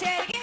Michelle.